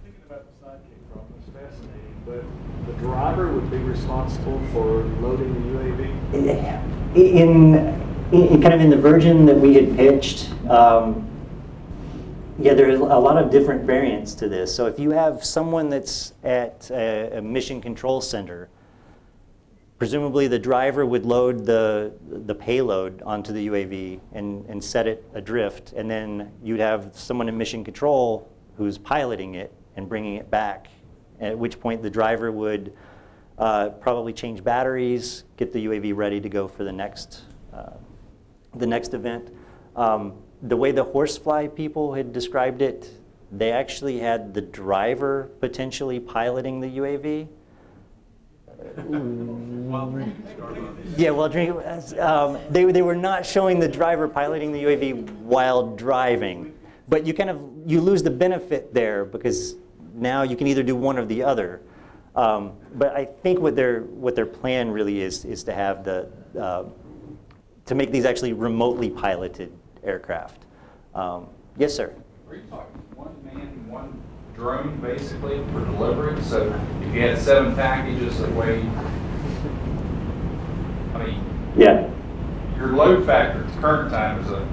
Thinking about the sidekick problem, it's fascinating, but the driver would be responsible for loading the UAV? In, in kind of in the version that we had pitched, um, yeah, there are a lot of different variants to this. So if you have someone that's at a, a mission control center, presumably the driver would load the, the payload onto the UAV and, and set it adrift, and then you'd have someone in mission control who's piloting it and bringing it back, at which point the driver would uh, probably change batteries, get the UAV ready to go for the next, uh, the next event. Um, the way the HorseFly people had described it, they actually had the driver potentially piloting the UAV. Yeah, well, drink, um, they, they were not showing the driver piloting the UAV while driving. But you kind of, you lose the benefit there because now you can either do one or the other. Um, but I think what their, what their plan really is, is to have the, uh, to make these actually remotely piloted aircraft. Um, yes, sir. Are you talking one man, one drone basically for delivery? So if you had seven packages that weigh, I mean, Yeah. your load factor at the current time is a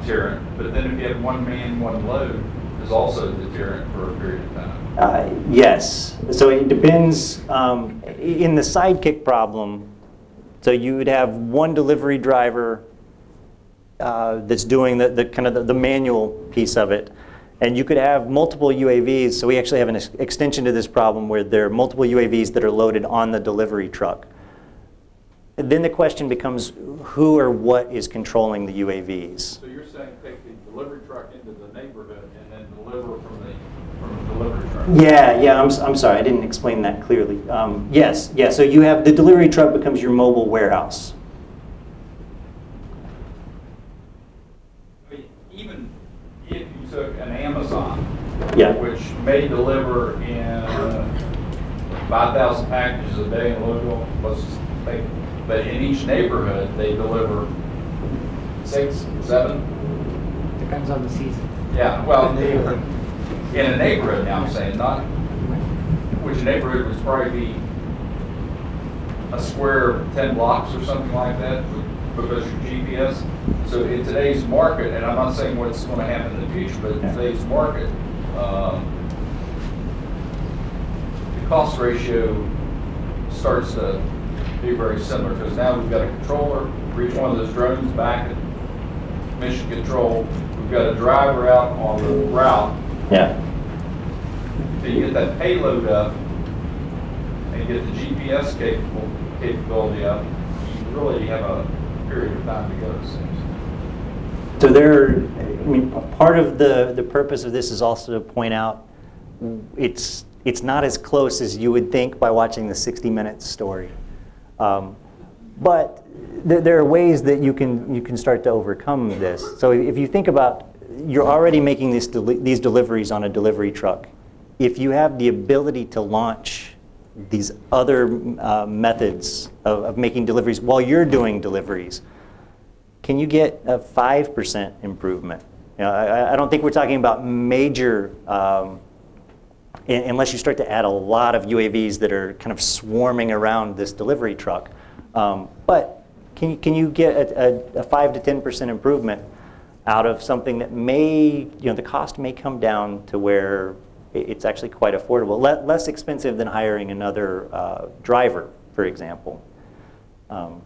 deterrent, but then if you had one man, one load, is also a deterrent for a period of time. Uh, Yes. So it depends, um, in the sidekick problem, so you would have one delivery driver uh, that's doing the, the kind of the, the manual piece of it. And you could have multiple UAVs, so we actually have an ex- extension to this problem where there are multiple UAVs that are loaded on the delivery truck. And then the question becomes who or what is controlling the UAVs? So you're saying take the delivery truck into the neighborhood and then deliver from the, from the delivery truck? Yeah, yeah, I'm, I'm sorry, I didn't explain that clearly. Um, Yes, yeah, so you have, the delivery truck becomes your mobile warehouse. I mean, Even if you took an Amazon, Yeah. which may deliver in five thousand packages a day in Louisville, let's just take, but in each neighborhood, they deliver six, seven? Depends on the season. Yeah, well, Neighborhood. in a neighborhood now, I'm saying, not, which neighborhood would probably be a square of ten blocks or something like that because your GPS. So in today's market, and I'm not saying what's gonna happen in the future, but in today's market, um, the cost ratio starts to be very similar because now we've got a controller for each one of those drones back at mission control. We've got a driver out on the route Yeah. till you get that payload up and get the GPS capable, capability up, you really have a period of time to go. So there, I mean, part of the, the purpose of this is also to point out, it's, it's not as close as you would think by watching the 60 Minutes story. Um, But there, there are ways that you can, you can start to overcome this. So if you think about, you're already making this, deli- these deliveries on a delivery truck. If you have the ability to launch these other uh, methods of, of making deliveries while you're doing deliveries, can you get a 5% improvement? You know, I, I don't think we're talking about major, um, un- unless you start to add a lot of UAVs that are kind of swarming around this delivery truck. Um, but can you, can you get a, a, a 5 to 10% improvement out of something that may, you know, the cost may come down to where it's actually quite affordable, Le- less expensive than hiring another uh, driver, for example. Um,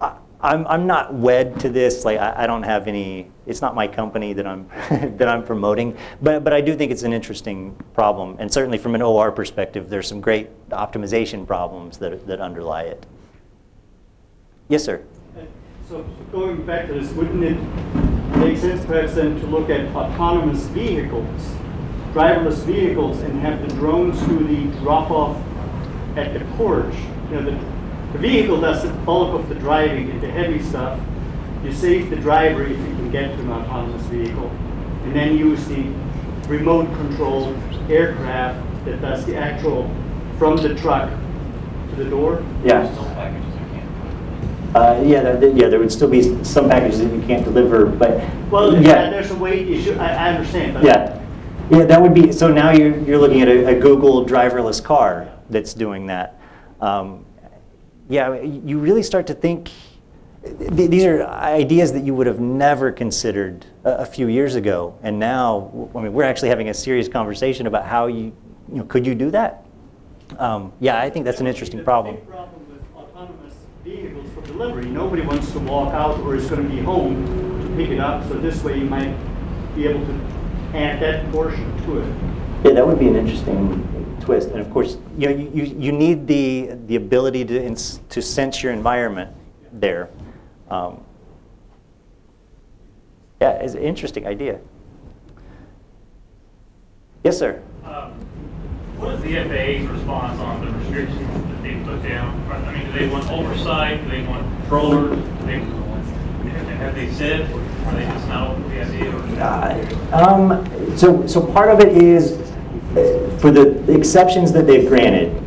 I- I'm, I'm not wed to this, like, I, I don't have any, it's not my company that I'm, that I'm promoting, but, but I do think it's an interesting problem, and certainly from an OR perspective, there's some great optimization problems that, that underlie it. Yes, sir? So going back to this, wouldn't it make sense perhaps then to look at autonomous vehicles, driverless vehicles, and have the drones do the drop-off at the porch? You know, the, the vehicle does the bulk of the driving and the heavy stuff. You save the driver if you can get to an autonomous vehicle, and then use the remote-controlled aircraft that does the actual from the truck to the door. Yeah. Uh, yeah, there, there- yeah, there would still be some packages that you can't deliver, but. Well, yeah. yeah, there's a weight issue, I, I understand, but. Yeah, yeah, that would be, so now you're, you're looking at a, a Google driverless car that's doing that. Um, Yeah, you really start to think, th- these are ideas that you would have never considered a, few years ago. And now, I mean, we're actually having a serious conversation about how you, you know, could you do that? Um, Yeah, I think that's an interesting problem. Problem with autonomous vehicles for delivery, nobody wants to walk out or is going to be home to pick it up, so this way you might be able to add that portion to it. Yeah, that would be an interesting twist. And of course, you know, you, you- you need the, the ability to, ins- to sense your environment there. Um, Yeah, it's an interesting idea. Yes, sir? Um, What is the FAA's response on the restrictions that they put down? I mean, do they want oversight, do they want controllers? Have they said, they just not Um, so, so part of it is, for the exceptions that they've granted,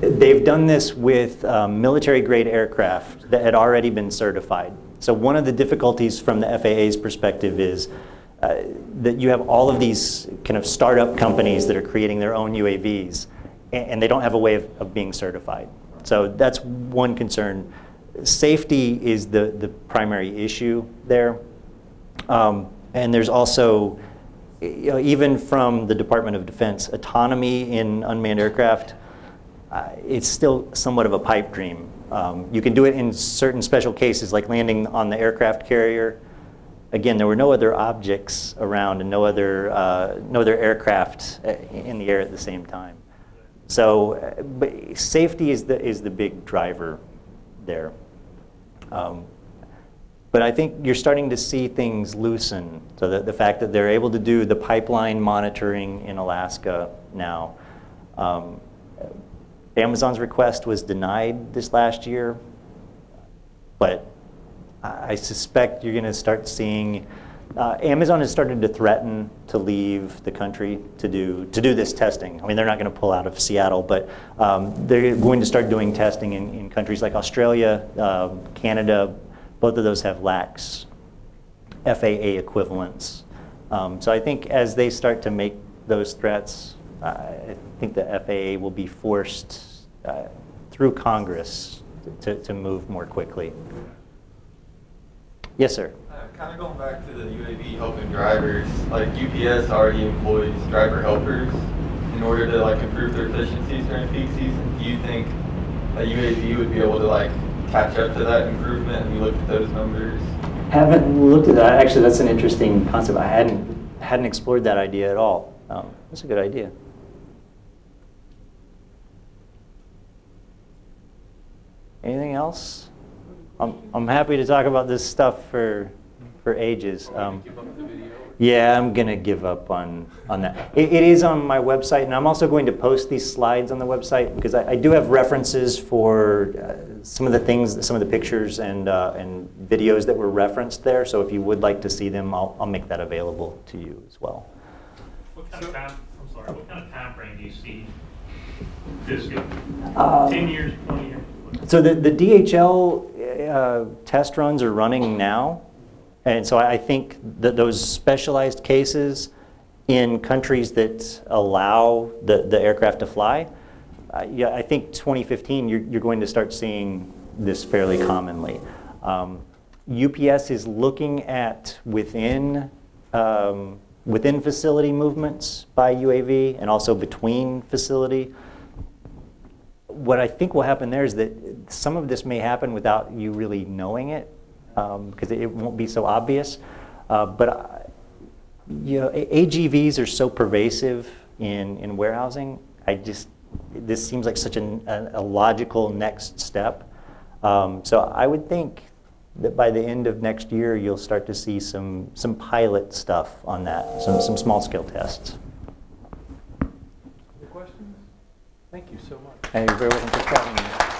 they've done this with um, military-grade aircraft that had already been certified. So one of the difficulties from the FAA's perspective is uh, that you have all of these kind of startup companies that are creating their own UAVs, a- and they don't have a way of, of being certified. So that's one concern. Safety is the, the primary issue there. Um, And there's also, you know, even from the Department of Defense, autonomy in unmanned aircraft, uh, it's still somewhat of a pipe dream. Um, You can do it in certain special cases, like landing on the aircraft carrier. Again, there were no other objects around and no other, uh, no other aircraft uh, in the air at the same time. So, uh, safety is the, is the big driver there. Um, but I think you're starting to see things loosen. So the, the fact that they're able to do the pipeline monitoring in Alaska now. Um, Amazon's request was denied this last year, but I I suspect you're going to start seeing. Uh, Amazon has started to threaten to leave the country to do to do this testing. I mean, they're not going to pull out of Seattle, but um, they're going to start doing testing in, in countries like Australia, um, Canada, both of those have lax FAA equivalents. Um, so I think as they start to make those threats, I I think the FAA will be forced uh, through Congress to, to move more quickly. Yes, sir. Kind of going back to the UAV helping drivers, like UPS already employs driver helpers in order to like improve their efficiencies during peak season. Do you think a UAV would be able to like catch up to that improvement? Have you looked at those numbers? Haven't looked at that. Actually, that's an interesting concept. I hadn't hadn't explored that idea at all. Um, that's a good idea. Anything else? I'm I'm happy to talk about this stuff for for ages. Um, yeah, I'm gonna give up on on that. It, it is on my website, and I'm also going to post these slides on the website because I, I do have references for uh, some of the things, some of the pictures and uh, and videos that were referenced there. So if you would like to see them, I'll I'll make that available to you as well. What kind of time, I'm sorry, what kind of time frame do you see this going? Um, Ten years, twenty years? So the, the DHL uh, test runs are running now. And so I think that those specialized cases in countries that allow the, the aircraft to fly, uh, yeah, I think 2015, you're, you're going to start seeing this fairly commonly. Um, UPS is looking at within, um, within facility movements by UAV and also between facility what I think will happen there is that some of this may happen without you really knowing it, because it won't be so obvious. Uh, but I- you know, AGVs are so pervasive in in warehousing. I just this seems like such an, a, a logical next step. Um, so I would think that by the end of next year, you'll start to see some some pilot stuff on that, some some small scale tests. Other questions? Thank you so much. And you're very welcome for having me.